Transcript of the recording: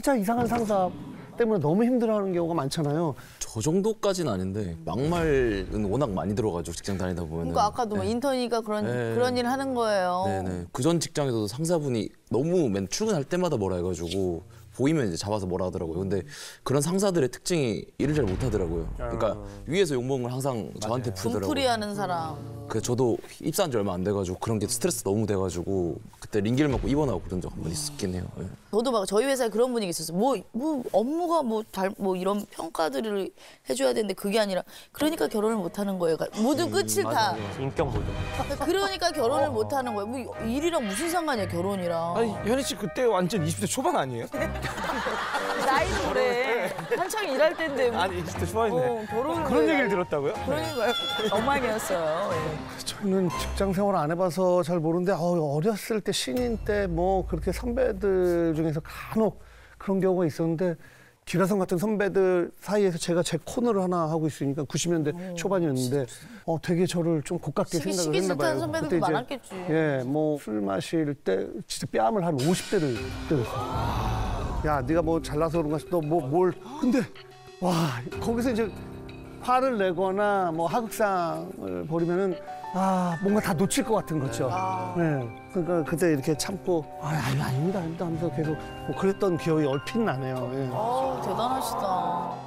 진짜 이상한 상사 때문에 너무 힘들어하는 경우가 많잖아요. 저 정도까지는 아닌데 막말은 워낙 많이 들어가지고 직장 다니다 보면 그러니까 아까도 뭐 인턴이가 그런 네. 그런 일 하는 거예요. 네네 그전 직장에서도 상사분이 너무 맨 출근할 때마다 뭐라 해가지고 보이면 이제 잡아서 뭐라 하더라고요. 근데 그런 상사들의 특징이 일을 잘 못하더라고요. 그러니까 위에서 욕먹는 걸 항상 저한테 풀더라고요. 분풀이하는 사람. 그 저도 입사한 지 얼마 안 돼가지고 그런 게 스트레스 너무 돼가지고 그때 링기를 맞고 입원하고 그런 적 한 번 있었긴 해요. 예. 저도 막 저희 회사에 그런 분위기 있었어요. 뭐, 뭐 업무가 뭐, 달, 뭐 이런 평가들을 해줘야 되는데 그게 아니라 그러니까 결혼을 못 하는 거예요. 그러니까 모든 끝을 다. 인격 모드. 그러니까 결혼을 못 하는 거예요. 뭐 일이랑 무슨 상관이야 결혼이랑. 아니 현희 씨 그때 완전 20대 초반 아니에요? 나이도 그래. 한창 일할 때인데 뭐. 아니 20대 초반이네. 어, 결혼을 그런 왜 얘기를 나- 들었다고요? 그러니까요. 엉망이었어요. 예. 저는 직장 생활 안 해봐서 잘 모르는데 어, 어렸을 때 신인 때 뭐 그렇게 선배들 중에서 간혹 그런 경우가 있었는데 기라성 같은 선배들 사이에서 제가 제 코너를 하나 하고 있으니까 90년대 초반이었는데 어 되게 저를 좀 고깝게 시기- 생각을 시기 했나 봐요. 선배들도 그때 많았겠지. 예, 뭐 술 마실 때 진짜 뺨을 한 50대를 때렸어요. 야, 네가 뭐 잘나서 그런가 싶어. 너뭐 뭘? 근데 와 거기서 이제 화를 내거나 뭐 하극상을 벌이면은 아 뭔가 다 놓칠 것 같은 거죠. 네. 그러니까 그때 이렇게 참고 아 아니, 아닙니다, 아닙니다 하면서 계속 뭐 그랬던 기억이 얼핏 나네요. 예. 어, 대단하시다.